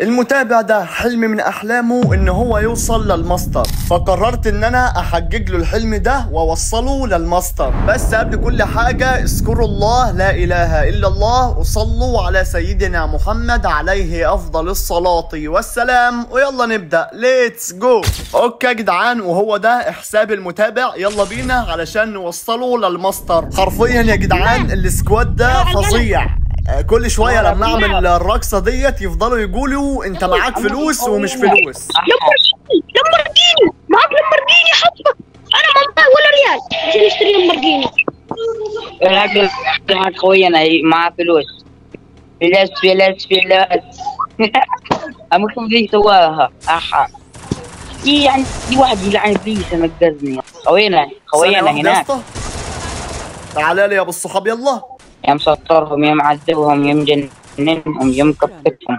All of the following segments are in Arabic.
المتابع ده حلم من أحلامه إن هو يوصل للماستر. فقررت إن أنا احقق له الحلم ده وأوصله للماستر. بس قبل كل حاجة اذكروا الله لا إله إلا الله وصلوا على سيدنا محمد عليه أفضل الصلاة والسلام. ويلا نبدأ. Let's go okay يا جدعان وهو ده حساب المتابع. يلا بينا علشان نوصله للماستر. حرفيا يا جدعان ال squad ده فظيع. كل شوية لما أعمل الرقصة ديت يفضلوا يقولوا أنت معاك فلوس ومش فلوس. لامبورجيني لامبورجيني. معاك لامبورجيني حطه. أنا ما معي ولا ريال؟ عشان اشتري لامبورجيني. الراجل معك خوينا معاه فلوس. فلوس فلوس فلوس أمكم ذي سواها. أحا. دي يعني دي واحد يلعن ابليس نقزني خوينا خوينا هناك. تعالى لي يا ابو الصحاب يلا. يا مسطرهم يا معذبهم يا مجننهم يا مكفتهم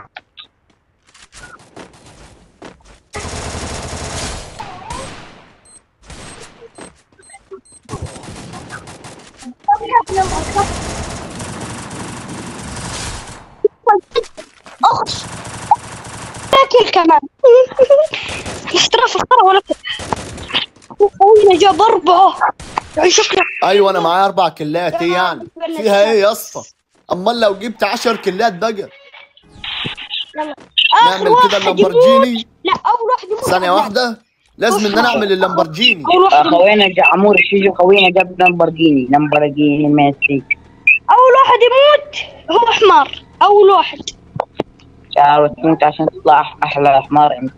اخش اكل كمان. اشترى في الخرا ولا خوينا جاب اربعه أيوه أنا معايا أربع كلات. إيه يعني؟ فيها إيه يا اسطى؟ أمال لو جبت 10 كلات بقى. يلا. نعمل كده اللامبرجيني. لا أول واحد يموت. ثانية واحدة. لازم إن أنا أعمل اللامبرجيني. خوينا عمور شيجو خوينا جاب لامبرجيني. لامبرجيني ميسي أول واحد يموت هو حمار أول واحد. شعر تموت عشان تطلع أحلى حمار انت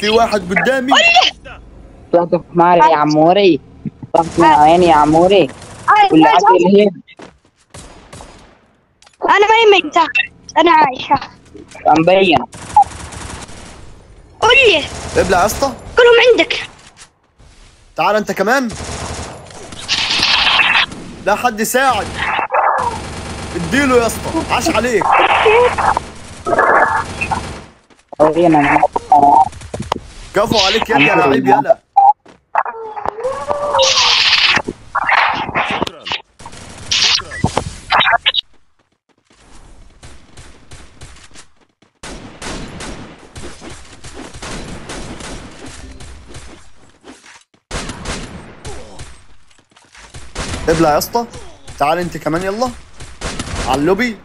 في واحد قدامي. طلعت حمار يا عموري. من عيني يا عموري. عقل الهيب أنا ما ميتة أنا عايشة. مبين قول لي. ابلع يا اسطى. كلهم عندك. تعال أنت كمان. لا حد يساعد. اديله يا اسطى. عاش عليك. كفو عليك يا لعيب يلا. ابلع يا اسطى. تعال انت كمان يلا. على اللوبي.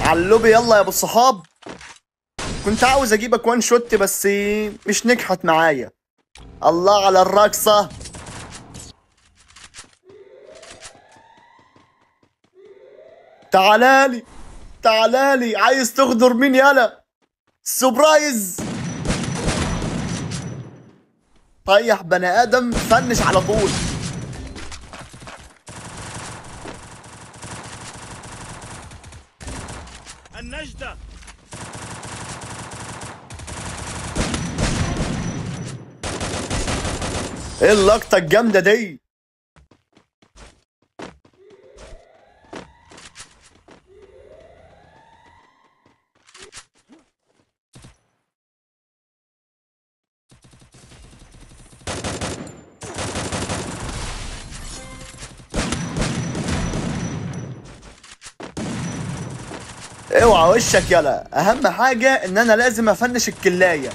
على اللوبي يلا يا ابو الصحاب. كنت عاوز اجيبك one shot بس مش نجحت معايا. الله على الرقصة. تعالالي تعالالي عايز تغدر مين يالا surprise. طيح بني آدم finish على طول. النجدة. إيه اللقطة الجامدة دي؟ اوعى وشك يلا. أهم حاجة إن أنا لازم أفنش الكلاية.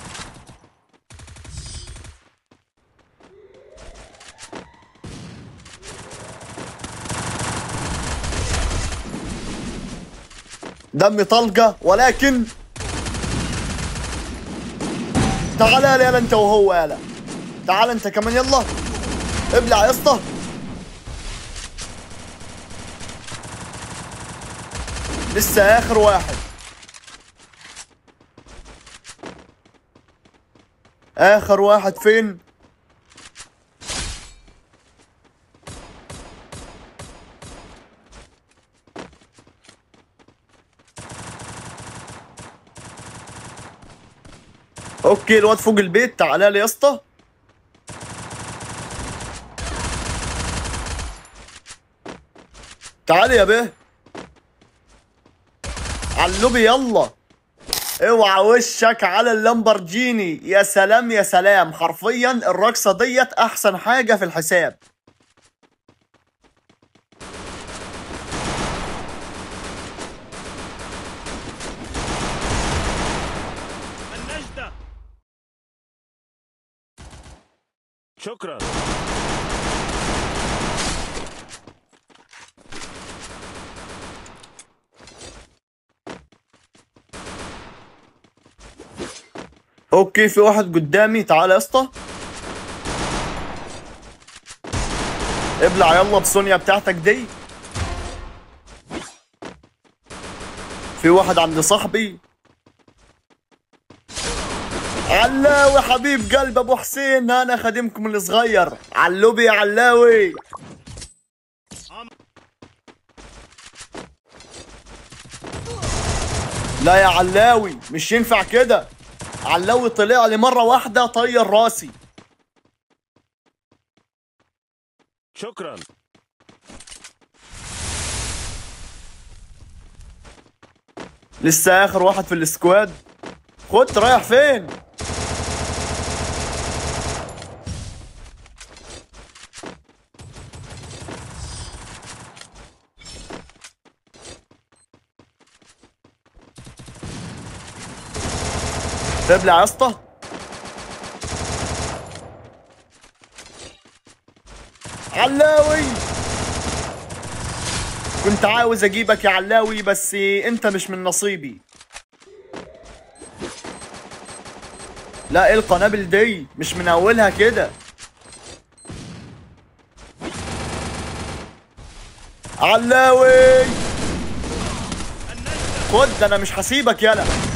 دمي طلقة ولكن تعال يلا أنت وهو يلا تعال أنت كمان يلا. ابلع يا اسطى. لسه آخر واحد. آخر واحد فين؟ أوكي الواد فوق البيت تعالى لي يا اسطى. تعالى يا بيه. على اللوبي يلا. اوعى وشك على اللامبرجيني. يا سلام يا سلام. حرفيا الرقصة ديت أحسن حاجة في الحساب. النجدة. شكرا. أوكي في واحد قدامي. تعال يا اسطى. ابلع يلا بسونيا بتاعتك دي. في واحد عند صاحبي. علاوي حبيب قلب أبو حسين. أنا خادمكم الصغير علوبي يا علاوي. لا يا علاوي مش ينفع كده. علاوي طلع لي مرة واحدة طير راسي. شكرا. لسه آخر واحد في السكواد. خد رايح فين؟ تبلع يا اسطى. علاوي! كنت عاوز اجيبك يا علاوي بس انت مش من نصيبي. لا إيه القنابل دي مش من اولها كده. علاوي! خد أنا مش هسيبك يلا.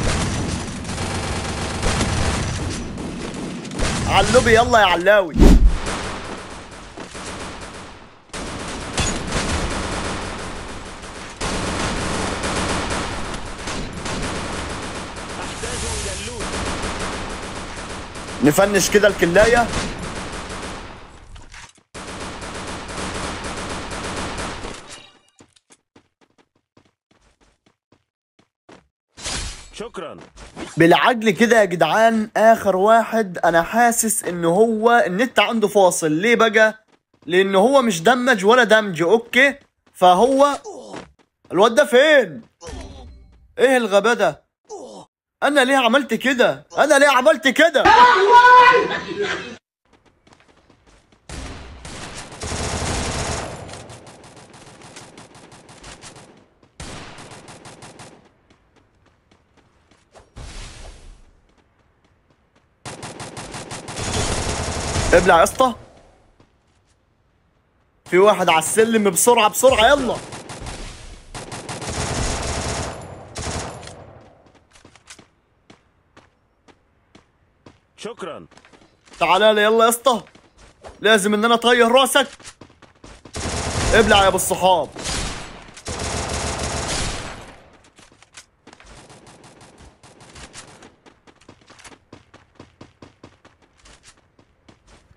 علوبي يلا يا علاوي. نفنش كده الكلاية. بالعجل كده يا جدعان آخر واحد أنا حاسس إن هو النت عنده فاصل. ليه بقى؟ لأن هو مش دمج ولا دمج أوكي؟ فهو الواد ده فين؟ إيه الغباء ده؟ أنا ليه عملت كده؟ أنا ليه عملت كده؟ ابلع يا اسطى. في واحد على السلم بسرعة بسرعة يلا. شكرا. تعالى لي يلا يا اسطى. لازم إن أنا أطير راسك. ابلع يا أبو الصحاب.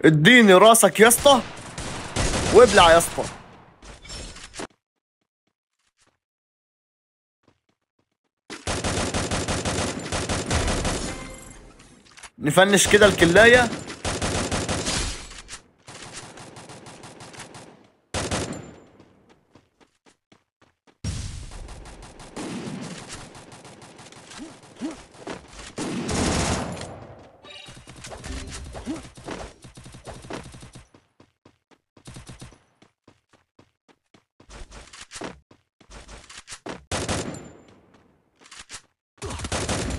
اديني راسك يا اسطى. وابلع يا اسطى. نفنش كده الكلاية.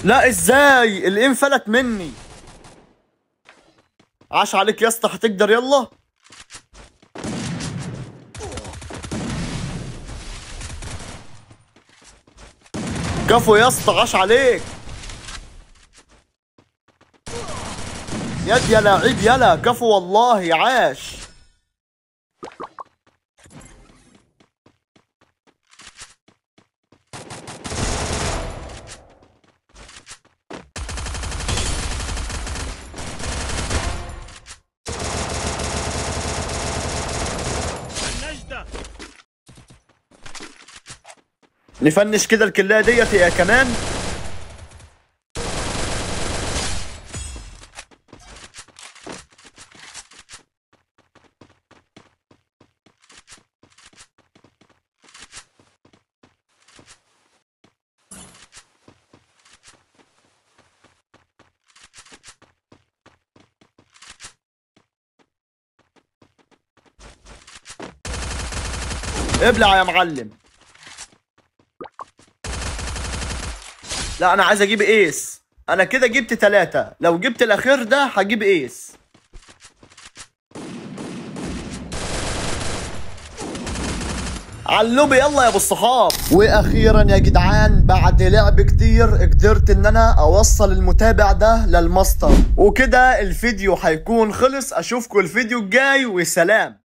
لا إزاي؟ الام فلت مني. عاش عليك يا اسطى هتقدر يلا. كفو يا اسطى عاش عليك. يد يا لعيب يلا. كفو والله عاش. نفنش كده الكلايه ديت يا كمان. ابلع يا معلم. لا أنا عايز أجيب ace. أنا كده جبت ثلاثة لو جبت الأخير ده هجيب ace. علوبي يلا يا أبو الصحاب وأخيرا يا جدعان بعد لعب كتير قدرت إن أنا أوصل المتابع ده للماستر. وكده الفيديو هيكون خلص. أشوفكم الفيديو الجاي وسلام.